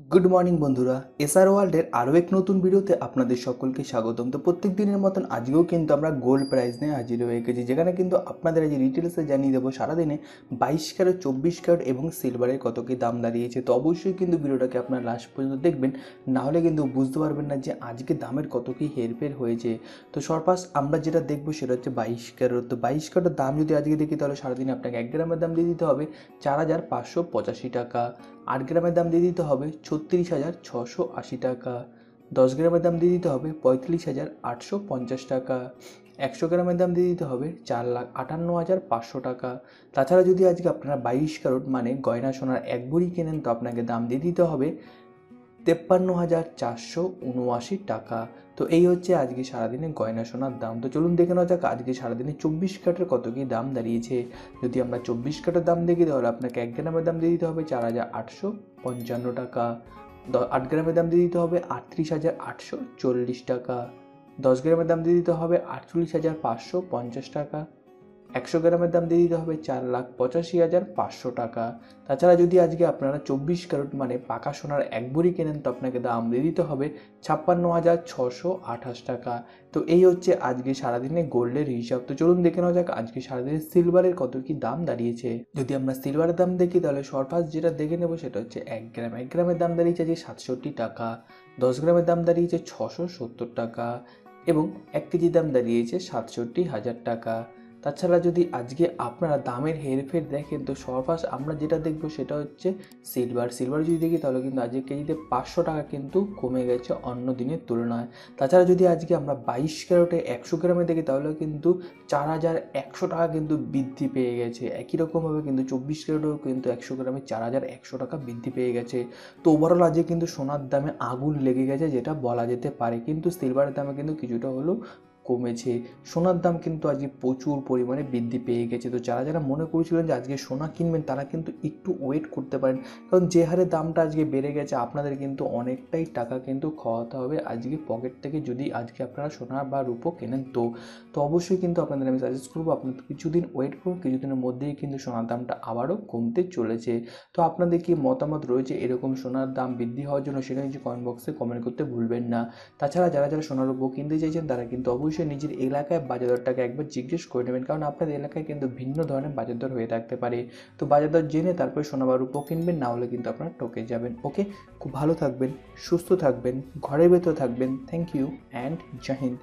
Good morning বন্ধুরা। SR ওয়ার্ল্ডের আরও এক নতুন ভিডিওতে আপনাদের সকলকে স্বাগতম। তো প্রত্যেক দিনের মতন আজকেও কিন্তু আমরা গোল্ড প্রাইস নিয়ে হাজির হয়ে গেছি, যেখানে কিন্তু আপনাদের আজ ডিটেলসে জানিয়ে দেবো, সারাদিনে বাইশ ক্যারেট, চব্বিশ ক্যারেট এবং সিলভারের কত কী দাম দাঁড়িয়েছে। তো অবশ্যই কিন্তু ভিডিওটাকে আপনার লাস্ট পর্যন্ত দেখবেন নাহলে কিন্তু বুঝতে পারবেন না যে আজকে দামের কত কী হেরফের হয়েছে। তো সরপাস আমরা যেটা দেখব সেটা হচ্ছে বাইশ ক্যারেট। তো বাইশ ক্যারেটের দাম যদি আজকে দেখি, তাহলে সারাদিনে আপনাকে এক গ্রামের দাম দিয়ে দিতে হবে চার হাজার পাঁচশো পঁচাশি টাকা। আট গ্রামের দাম দিয়ে দিতে হবে ছত্রিশ হাজার ছশো আশি টাকা। দশ গ্রামের দাম দিয়ে দিতে হবে পঁয়ত্রিশ হাজার আটশো পঞ্চাশ টাকা। একশো গ্রামের দাম দিয়ে দিতে হবে চার লাখ আটান্ন হাজার পাঁচশো টাকা। তাছাড়া যদি আজকে আপনারা বাইশ কারোর মানে গয়না সোনার এক বড়ি কেনেন, তো আপনাকে দাম দিয়ে দিতে হবে তেপ্পান্ন হাজার চারশো উনআশি টাকা। তো এই হচ্ছে আজকে সারাদিনে গয়না সোনার দাম। তো চলুন দেখে নেওয়া যাক, আজকে সারাদিনে চব্বিশ কাঠের কত কী দাম দাঁড়িয়েছে। যদি আমরা চব্বিশ কাঠের দাম দেখি, তাহলে আপনাকে এক গ্রামের দাম দিয়ে দিতে হবে চার হাজার আটশো পঞ্চান্ন টাকা। আট গ্রামের দাম দিয়ে দিতে হবে আটত্রিশ হাজার আটশো চল্লিশ টাকা। দশ গ্রামের দাম দিয়ে দিতে হবে আটচল্লিশ হাজার পাঁচশো পঞ্চাশ টাকা। একশো গ্রামের দাম দিয়ে দিতে হবে চার লাখ পঁচাশি হাজার পাঁচশো টাকা। তাছাড়া যদি আজকে আপনারা চব্বিশ ক্যারেট মানে পাকা সোনার এক ভরি কেনেন, তো আপনাকে দাম দিয়ে দিতে হবে ছাপ্পান্ন হাজার ছশো আঠাশ টাকা। তো এই হচ্ছে আজকে সারাদিনে গোল্ডের হিসাব। তো চলুন দেখে নেওয়া যাক আজকে সারাদিনে সিলভারের কত কি দাম দাঁড়িয়েছে। যদি আমরা সিলভারের দাম দেখি, তাহলে সরফাস যেটা দেখে নেব সেটা হচ্ছে এক গ্রাম। এক গ্রামের দাম দাঁড়িয়েছে যে সাতষট্টি টাকা, দশ গ্রামের দাম দাঁড়িয়েছে ছশো সত্তর টাকা এবং এক কেজি দাম দাঁড়িয়েছে সাতষট্টি হাজার টাকা। তাছাড়া যদি আজকে আপনারা দামের হেরফের দেখেন, তো সর্বাস আমরা যেটা দেখব সেটা হচ্ছে সিলভার সিলভার যদি দেখি, তাহলে কিন্তু আজকে কেজিতে পাঁচশো টাকা কিন্তু কমে গেছে অন্য দিনের তুলনায়। তাছাড়া যদি আজকে আমরা বাইশ ক্যারেটে একশো গ্রামে দেখি, তাহলে কিন্তু চার হাজার একশো টাকা কিন্তু বৃদ্ধি পেয়ে গেছে। একই রকমভাবে কিন্তু চব্বিশ ক্যারেটেও কিন্তু একশো গ্রামে চার হাজার একশো টাকা বৃদ্ধি পেয়ে গেছে। তো ওভারঅল আজকে কিন্তু সোনার দামে আগুন লেগে গেছে, যেটা বলা যেতে পারে। কিন্তু সিলভারের দামে কিন্তু কিছুটা হলেও কমেছে। সোনার দাম কিন্তু আজকে প্রচুর পরিমাণে বৃদ্ধি পেয়ে গেছে। তো যারা যারা মনে করেছিলেন যে আজকে সোনা কিনবেন, তারা কিন্তু একটু ওয়েট করতে পারেন। কারণ যে হারে দামটা আজকে বেড়ে গেছে, আপনাদের কিন্তু অনেকটাই টাকা কিন্তু খাওয়াতে হবে। আজকে পকেট থেকে যদি আজকে আপনারা সোনা বা রূপো কেনেন তো। তো অবশ্যই কিন্তু আপনাদের আমি সাজেস্ট করব আপনাদের কিছুদিন ওয়েট করুন, কিছুদিনের মধ্যেই কিন্তু সোনার দামটা আবারও কমতে চলেছে। তো আপনাদের কি মতামত রয়েছে? এরকম সোনার দাম বৃদ্ধি হওয়ার জন্য সেটা নিচে কমেন্ট বক্সে কমেন্ট করতে ভুলবেন না। তাছাড়া যারা যারা সোনার উপর কিনতে চাইছেন, তারা কিন্তু অবশ্যই নিজের এলাকায় বাজার দরটাকে একবার জিজ্ঞেস করে নেবেন। কারণ আপনাদের এলাকায় কিন্তু ভিন্ন ধরনের বাজার দর হয়ে থাকতে পারে। তো বাজার দর জেনে তারপরে সোনাবার রূপো কিনবেন, না হলে কিন্তু আপনারা টোকে যাবেন। ওকে? খুব ভালো থাকবেন, সুস্থ থাকবেন, ঘরের ভেতর থাকবেন। Thank you and জাহিন্দ